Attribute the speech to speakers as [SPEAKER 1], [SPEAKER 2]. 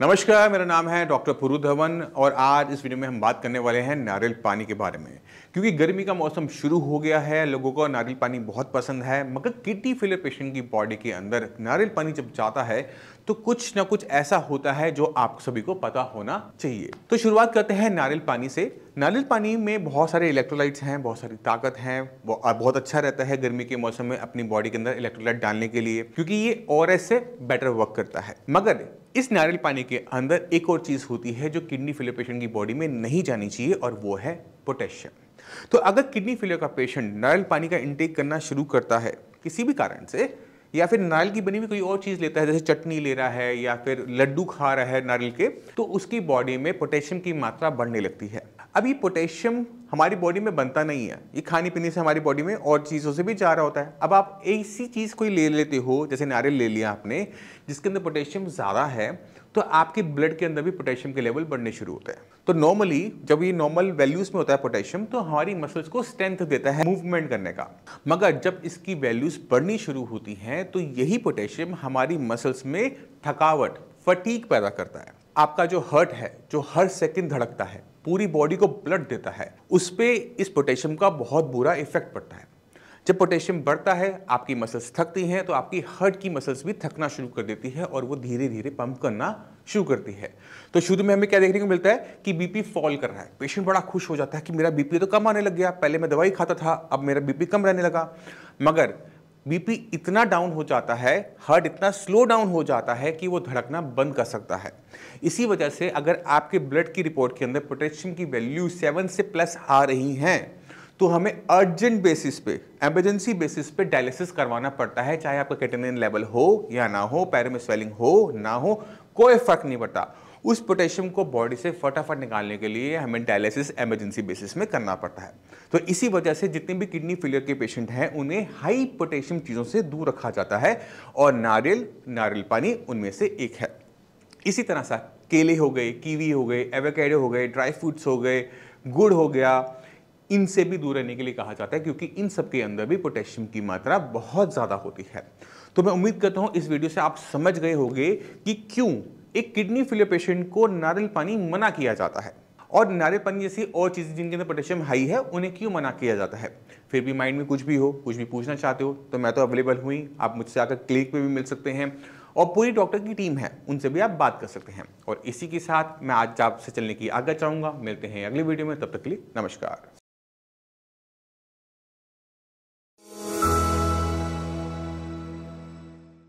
[SPEAKER 1] नमस्कार, मेरा नाम है डॉक्टर पुरु धवन और आज इस वीडियो में हम बात करने वाले हैं नारियल पानी के बारे में। क्योंकि गर्मी का मौसम शुरू हो गया है, लोगों को नारियल पानी बहुत पसंद है, मगर किडनी फेलियर पेशेंट की बॉडी के अंदर नारियल पानी जब जाता है तो कुछ ना कुछ ऐसा होता है जो आप सभी को पता होना चाहिए। तो शुरुआत करते हैं नारियल पानी से। नारियल पानी में बहुत सारे इलेक्ट्रोलाइट्स हैं, बहुत सारी ताकत हैं बहुत अच्छा रहता है गर्मी के मौसम में अपनी बॉडी के अंदर इलेक्ट्रोलाइट डालने के लिए, क्योंकि ये और से बेटर वर्क करता है। मगर इस नारियल पानी के अंदर एक और चीज़ होती है जो किडनी फेलियर पेशेंट की बॉडी में नहीं जानी चाहिए, और वो है पोटेशियम। तो अगर किडनी फेलियर का पेशेंट नारियल पानी का इंटेक करना शुरू करता है किसी भी कारण से, या फिर नारियल की बनी हुई कोई और चीज़ लेता है, जैसे चटनी ले रहा है, या फिर लड्डू खा रहा है नारियल के तो उसकी बॉडी में पोटेशियम की मात्रा बढ़ने लगती है। अब ये पोटेशियम हमारी बॉडी में बनता नहीं है। ये खाने पीने से हमारी बॉडी में और चीज़ों से भी जा रहा होता है। अब आप ऐसी चीज़ कोई ले लेते हो, जैसे नारियल ले लिया आपने, जिसके अंदर पोटेशियम ज़्यादा है तो आपके ब्लड के अंदर भी पोटेशियम के लेवल बढ़ने शुरू होते हैं। तो नॉर्मली जब ये नॉर्मल वैल्यूज़ में होता है पोटेशियम तो हमारी मसल्स को स्ट्रेंथ देता है मूवमेंट करने का। मगर जब इसकी वैल्यूज़ बढ़नी शुरू होती हैं तो यही पोटेशियम हमारी मसल्स में थकावट फटीक पैदा करता है। आपका जो हर्ट है, जो हर सेकंड धड़कता है पूरी बॉडी को ब्लड देता है उस पर इस पोटेशियम का बहुत बुरा इफ़ेक्ट पड़ता है। जब पोटेशियम बढ़ता है, आपकी मसल्स थकती हैं तो आपकी हर्ट की मसल्स भी थकना शुरू कर देती है और वो धीरे धीरे पंप करना शुरू करती है। तो शुरू में हमें क्या देखने को मिलता है कि बीपी फॉल कर रहा है। पेशेंट बड़ा खुश हो जाता है कि मेरा बीपी तो कम आने लग गया। पहले मैं दवाई खाता था, अब मेरा बीपी कम रहने लगा। मगर बीपी इतना डाउन हो जाता है, हार्ट इतना स्लो डाउन हो जाता है कि वो धड़कना बंद कर सकता है। इसी वजह से अगर आपके ब्लड की रिपोर्ट के अंदर पोटेशियम की वैल्यू सेवन से प्लस आ रही हैं तो हमें अर्जेंट बेसिस पे, एमरजेंसी बेसिस पे डायलिसिस करवाना पड़ता है, चाहे आपका कैटेनिन लेवल हो या ना हो पैर में स्वेलिंग हो, ना हो, कोई फ़र्क नहीं पड़ता। उस पोटेशियम को बॉडी से फटाफट निकालने के लिए हमें डायलिसिस एमरजेंसी बेसिस में करना पड़ता है। तो इसी वजह से जितने भी किडनी फेलियर के पेशेंट हैं, उन्हें हाई पोटेशियम चीज़ों से दूर रखा जाता है और नारियल नारियल पानी उनमें से एक है। इसी तरह से केले हो गए, कीवी हो गए, एवोकेडो हो गए, ड्राई फ्रूट्स हो गए, गुड़ हो गया, इनसे भी दूर रहने के लिए कहा जाता है क्योंकि इन सब के अंदर भी पोटेशियम की मात्रा बहुत ज़्यादा होती है। तो मैं उम्मीद करता हूँ इस वीडियो से आप समझ गए होंगे कि क्यों एक किडनी फेलियर पेशेंट को नारियल पानी मना किया जाता है। और नारियल पानी जैसी और चीज़ें जिनके अंदर पोटेशियम हाई है, उन्हें क्यों मना किया जाता है? फिर भी माइंड में कुछ भी हो, कुछ भी पूछना चाहते हो तो मैं तो अवेलेबल हुई आप मुझसे आकर क्लिनिक पे भी मिल सकते हैं और पूरी डॉक्टर की टीम है, उनसे भी आप बात कर सकते हैं। और इसी के साथ मैं आज आपसे चलने की आज्ञा चाहूँगा। मिलते हैं अगली वीडियो में, तब तक के लिए नमस्कार।